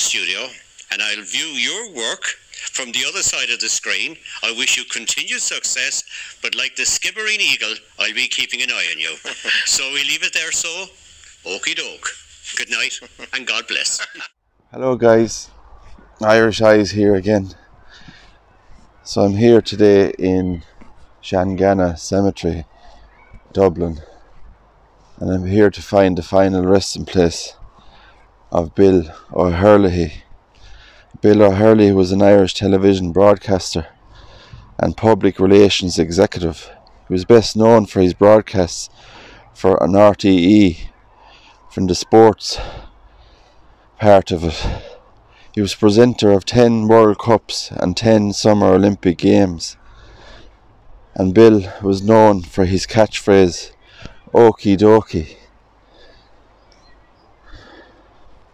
studio and I'll view your work from the other side of the screen. I wish you continued success, but like the Skibbereen Eagle, I'll be keeping an eye on you. so we leave it there, so okie doke. Good night and God bless. Hello, guys. Irish Eyes here again. So I'm here today in Shanganagh Cemetery, Dublin, and I'm here to find the final resting place of Bill O'Herlihy. Bill O'Herlihy was an Irish television broadcaster and public relations executive. He was best known for his broadcasts for an RTE from the sports part of it. He was presenter of 10 World Cups and 10 Summer Olympic Games. And Bill was known for his catchphrase, Okie dokie.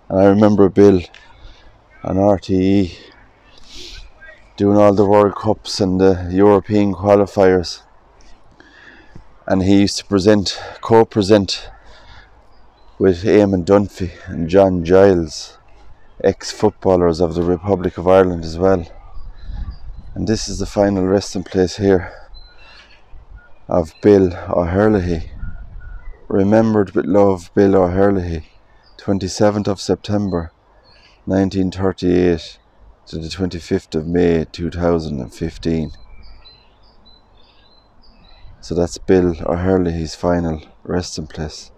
And I remember Bill on RTE doing all the World Cups and the European qualifiers. And he used to present, co present with Eamon Dunphy and John Giles, ex footballers of the Republic of Ireland as well. And this is the final resting place here of Bill O'Herlihy. Remembered with love, Bill O'Herlihy, 27th of September 1938 to the 25th of May 2015. So that's Bill O'Herlihy's final resting place.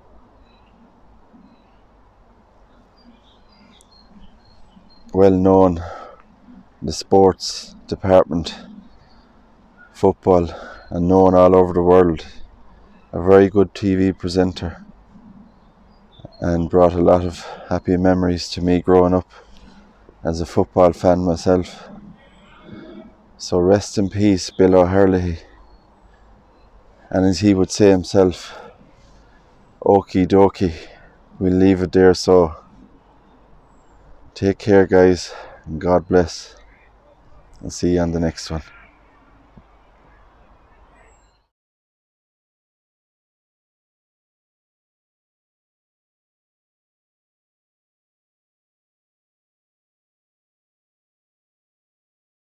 Well known in the sports department, football, and known all over the world. A very good TV presenter and brought a lot of happy memories to me growing up as a football fan myself. So rest in peace, Bill O'Herlihy. And as he would say himself, okie dokie, we'll leave it there. So take care, guys, and God bless. And see you on the next one.